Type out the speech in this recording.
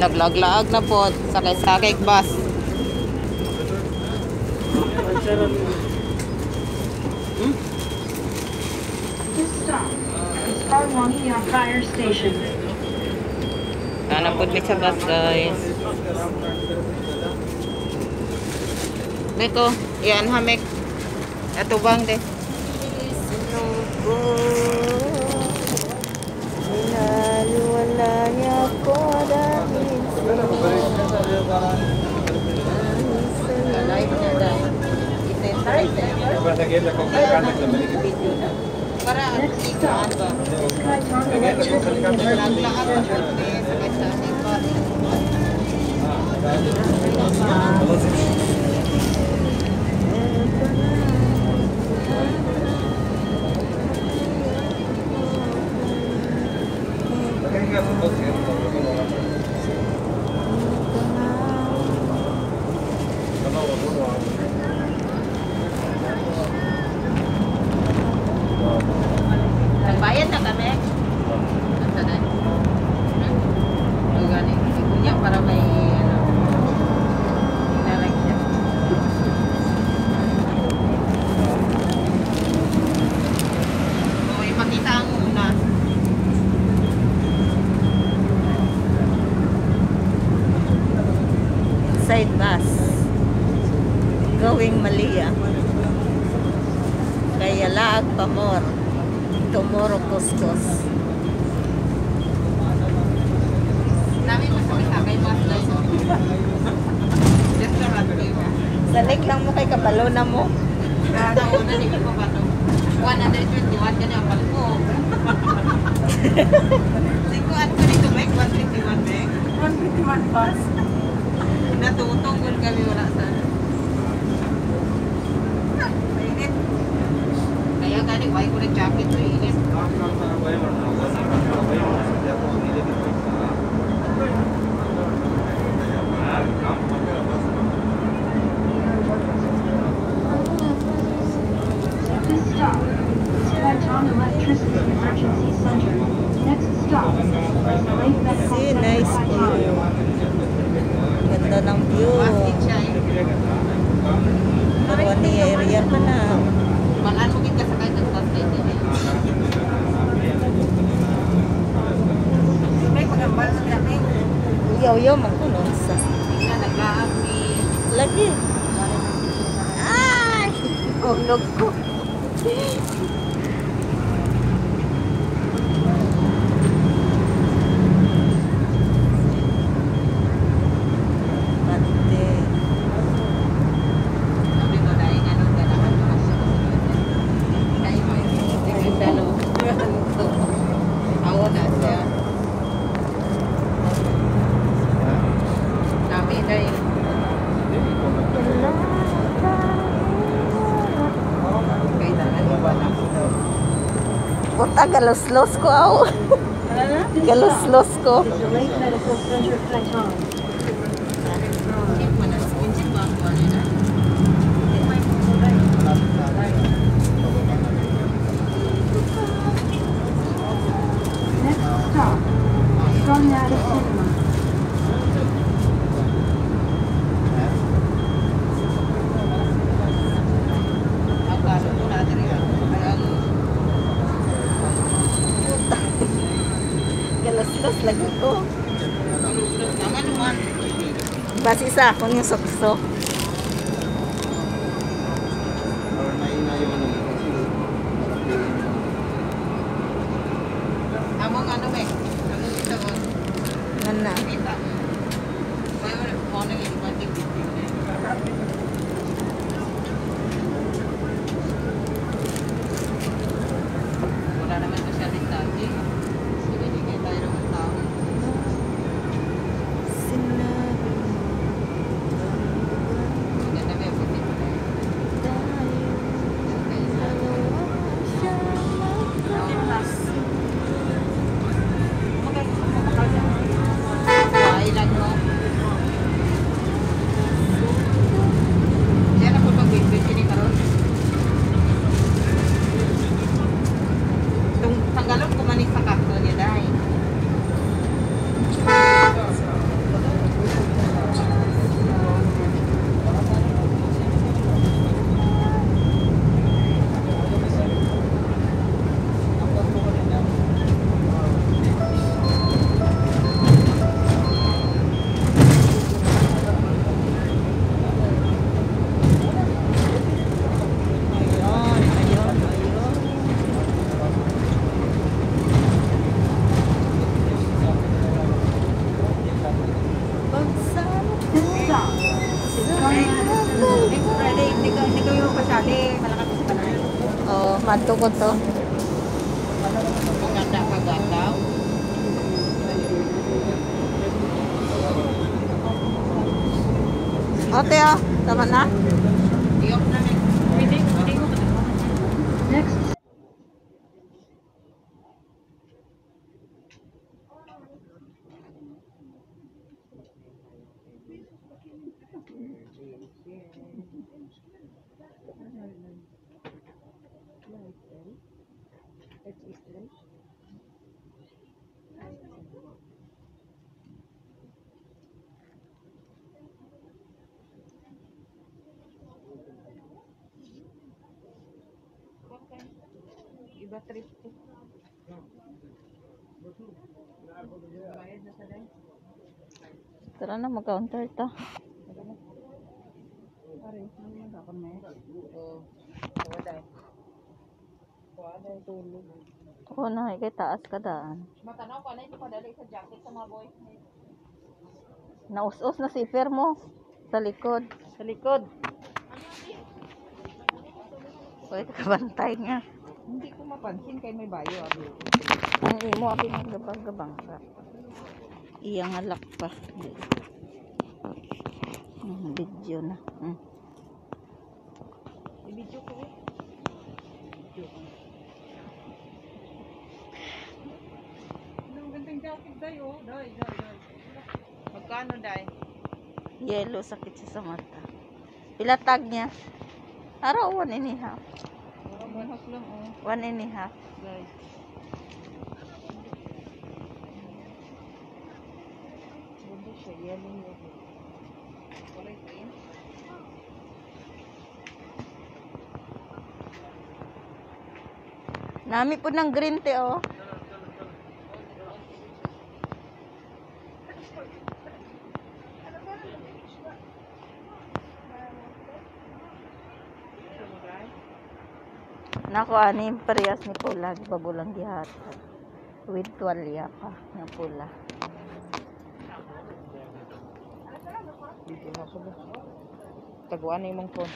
Naglaglaag na po. Sakay-sakay bus. Hmm? Kana po sa bus guys. Beko, yan hamek. Ato bang de. Wala niya ko dahil Para Next stop is Kaitana Electricity Emergency Center. Nagbayad na kami. Asa na? Hmm? O gani. Kunya para may ano. Inalag siya. O, ipakita ang una. Inside bus. Going Malia. Kaya laag pa more. Tomorrow kuskus. Dami mo sa sakay bus na ito. Restaurant kayo ba? Salig lang mo kay kabalo na mo. Kada una ni ko ba to? 121 ka niya pal ko. Siko at ko nito make 121 make. 121 bus. Natutong ko kami wala sa. Mainit. Kaya gani why ko na jacket to init. Hulog ko. Pati. importa que los losco. Que los losco. Lagi ko. Basi sa ako yung sokso. Among ano, Mek? Among ito, oh. Nana. Kita. May mo nang ibating Wala naman ko siya rin dati. Sige-sige tayo naman tao. Sinabi Maganda ba yung puti ko na yun? Okay, sa- Okay. Madto ko to. Maganda ka gataw. Ate ah, tama na? Iyok na rin. Pwede, pwede ko. Iba trip ko. Bayad na sa rin. Tara na, mag-counter ta. Pare, ano yung na yun? Oo. Wala eh. Wala yung tulog. Oo na, ikay taas ka daan. Matanaw pa na ito padali sa jacket sa mga boy. Naus-us na si Fer mo. Sa likod. Sa likod. Pwede ka bantay nga. Hindi ko mapansin kay may bayo. Abi. Ang imo ako ng gabang-gabang ka. Iyang alak pa. Hmm, video na. Hmm. I-video ko eh. Video ko. Ang gandang jacket dayo. Day, day, day. Magkano day? Yellow sakit siya sa mata. Pila tag niya? Araw one and a half. Parang mahas lang oh. One and a half. Guys. Ganda siya. Yellow yellow. Kulay green. Nami po ng green tea oh. Ito mo guys. Nako ani parehas ni pula babulang gihatag. With tuwalya pa nga pula. Video mo ko ba? Taguan na yung mong phone.